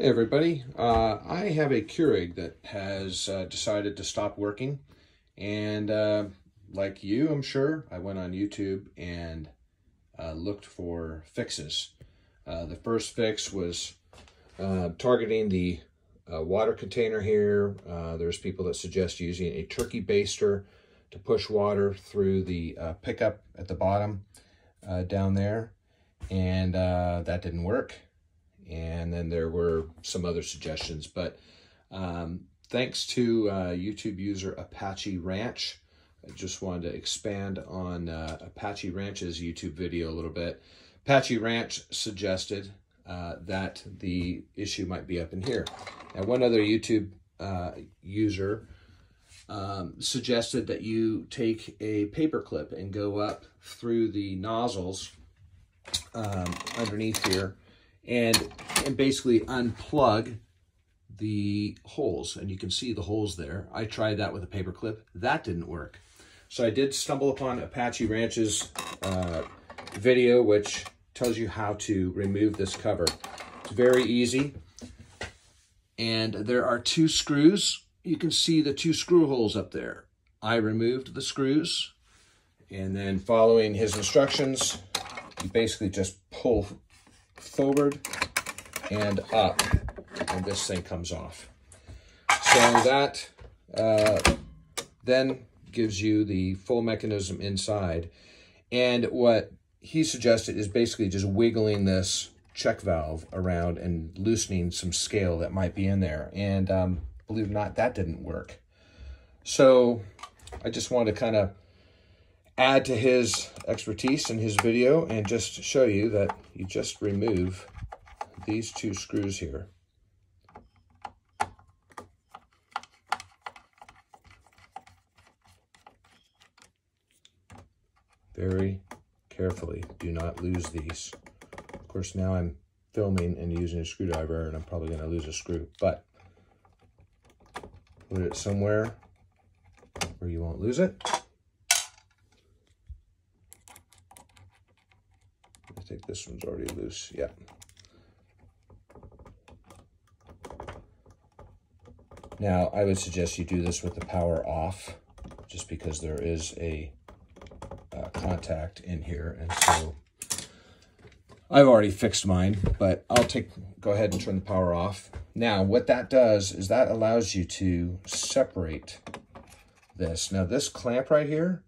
Hey everybody, uh, I have a Keurig that has uh, decided to stop working and uh, like you I'm sure I went on YouTube and uh, looked for fixes. Uh, the first fix was uh, targeting the water container here. there's people that suggest using a turkey baster to push water through the pickup at the bottom down there and that didn't work and then there were some other suggestions. But um, thanks to uh, YouTube user Apache Ranch, I just wanted to expand on uh, Apache Ranch's YouTube video a little bit. Apache Ranch suggested uh, that the issue might be up in here. Now, one other YouTube uh, user um, suggested that you take a paper clip and go up through the nozzles um, underneath here and, and basically unplug the holes. And you can see the holes there. I tried that with a paper clip. That didn't work. So I did stumble upon Apache Ranch's uh, video, which tells you how to remove this cover. It's very easy. And there are two screws. You can see the two screw holes up there. I removed the screws. And then following his instructions, you basically just pull forward and up, and this thing comes off. So that uh, then gives you the full mechanism inside. And what he suggested is basically just wiggling this check valve around and loosening some scale that might be in there. And um, believe it or not, that didn't work. So I just wanted to kind of add to his expertise in his video and just show you that you just remove these two screws here. Very carefully, do not lose these. Of course, now I'm filming and using a screwdriver and I'm probably going to lose a screw, but put it somewhere where you won't lose it. Think this one's already loose. Yeah. Now, I would suggest you do this with the power off, just because there is a uh, contact in here. And so I've already fixed mine, but I'll take go ahead and turn the power off. Now, what that does is that allows you to separate this. Now, this clamp right here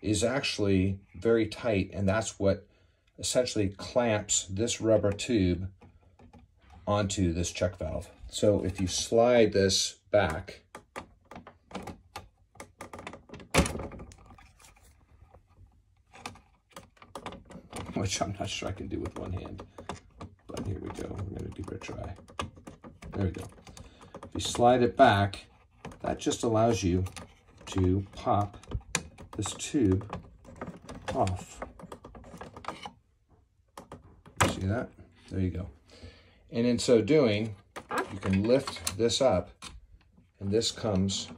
is actually very tight, and that's what essentially clamps this rubber tube onto this check valve. So if you slide this back, which I'm not sure I can do with one hand, but here we go. We're going to give it a try. There we go. If you slide it back, that just allows you to pop this tube off. See that? There you go. And in so doing, you can lift this up and this comes,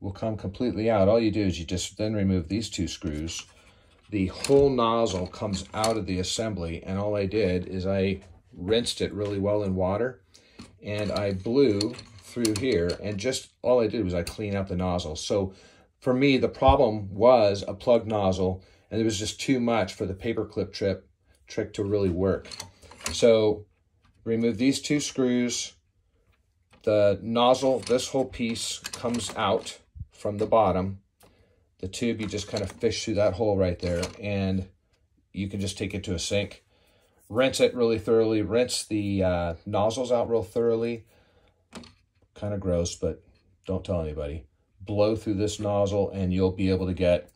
will come completely out. All you do is you just then remove these two screws. The whole nozzle comes out of the assembly and all I did is I rinsed it really well in water and I blew through here and just all I did was I clean up the nozzle. So for me, the problem was a plug nozzle and it was just too much for the paperclip trip trick to really work. So remove these two screws. The nozzle, this whole piece comes out from the bottom. The tube, you just kind of fish through that hole right there and you can just take it to a sink. Rinse it really thoroughly. Rinse the uh, nozzles out real thoroughly. Kind of gross, but don't tell anybody. Blow through this nozzle and you'll be able to get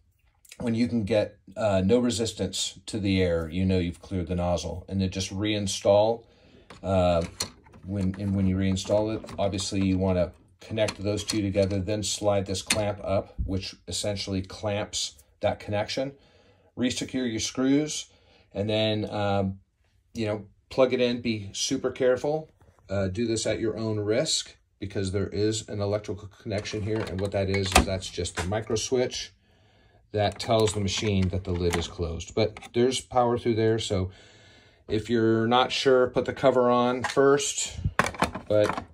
when you can get uh, no resistance to the air, you know you've cleared the nozzle. And then just reinstall. Uh, when and when you reinstall it, obviously you want to connect those two together, then slide this clamp up, which essentially clamps that connection. Resecure your screws, and then um, you know plug it in. Be super careful. Uh, do this at your own risk because there is an electrical connection here, and what that is is that's just a micro switch that tells the machine that the lid is closed. But there's power through there, so If you're not sure, put the cover on first, but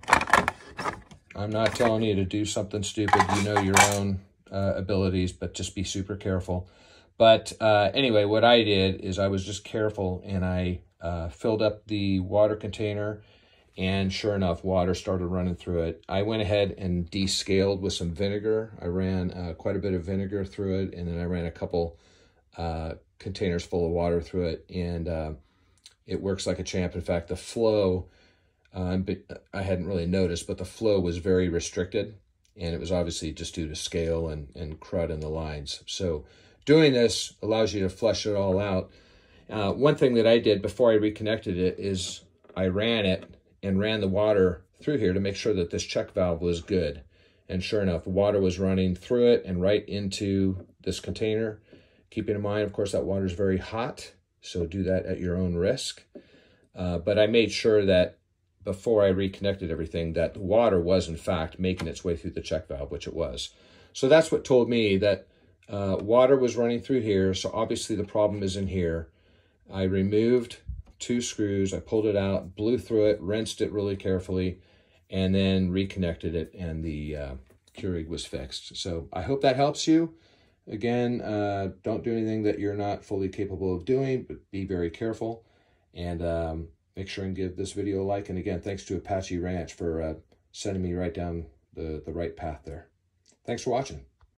I'm not telling you to do something stupid. You know your own uh, abilities, but just be super careful. But uh, anyway, what I did is I was just careful and I uh, filled up the water container and sure enough, water started running through it. I went ahead and descaled with some vinegar. I ran uh, quite a bit of vinegar through it, and then I ran a couple uh, containers full of water through it, and uh, it works like a champ. In fact, the flow, uh, I hadn't really noticed, but the flow was very restricted, and it was obviously just due to scale and, and crud in the lines. So doing this allows you to flush it all out. Uh, one thing that I did before I reconnected it is I ran it and ran the water through here to make sure that this check valve was good. And sure enough, water was running through it and right into this container. Keeping in mind, of course, that water is very hot, so do that at your own risk. Uh, but I made sure that before I reconnected everything, that the water was in fact making its way through the check valve, which it was. So that's what told me that uh, water was running through here, so obviously the problem is in here. I removed two screws. I pulled it out, blew through it, rinsed it really carefully, and then reconnected it, and the uh, Keurig was fixed. So I hope that helps you. Again, uh, don't do anything that you're not fully capable of doing, but be very careful. And um, make sure and give this video a like. And again, thanks to Apache Ranch for uh, sending me right down the, the right path there. Thanks for watching.